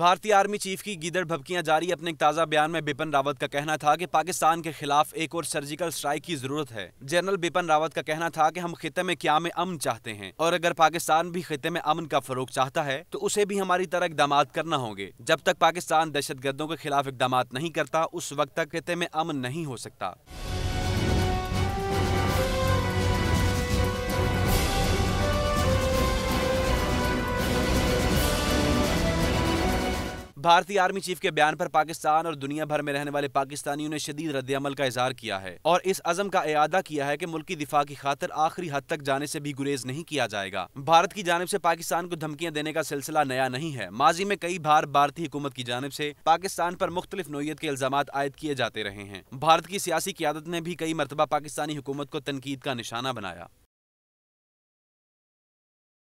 भारतीय army chief की गिदड़ भबकियाँ जारी। अपने एक ताज़ा बयान में बिपिन रावत का कहना था कि पाकिस्तान के खिलाफ एक और सर्जिकल स्ट्राइक की ज़रूरत है। जनरल बिपिन रावत का कहना था कि हम खिते में क्या में अमन चाहते हैं और अगर पाकिस्तान भी खिते में अमन का फरोग चाहता है तो उसे भी हमारी तरह इकदाम करना होंगे। जब तक पाकिस्तान दहशत गर्दों के खिलाफ इकदाम नहीं करता, उस वक्त तक खिते में अमन नहीं हो सकता। भारतीय आर्मी चीफ के बयान पर पाकिस्तान और दुनिया भर में रहने वाले पाकिस्तानियों ने शदीद रद्दमल का इजहार किया है और इस अजम का अदा किया है कि मुल्की दिफा की खातर आखिरी हद तक जाने से भी गुरेज नहीं किया जाएगा। भारत की जानब से पाकिस्तान को धमकियाँ देने का सिलसिला नया नहीं है। माजी में कई बार भारतीय हुकूमत की जानब से पाकिस्तान पर मुख्तलिफ़ नोयत के इल्ज़ाम आयद किए जाते रहे हैं। भारत की सियासी क्यादत ने भी कई मरतबा पाकिस्तानी हुकूमत को तनकीद का निशाना बनाया।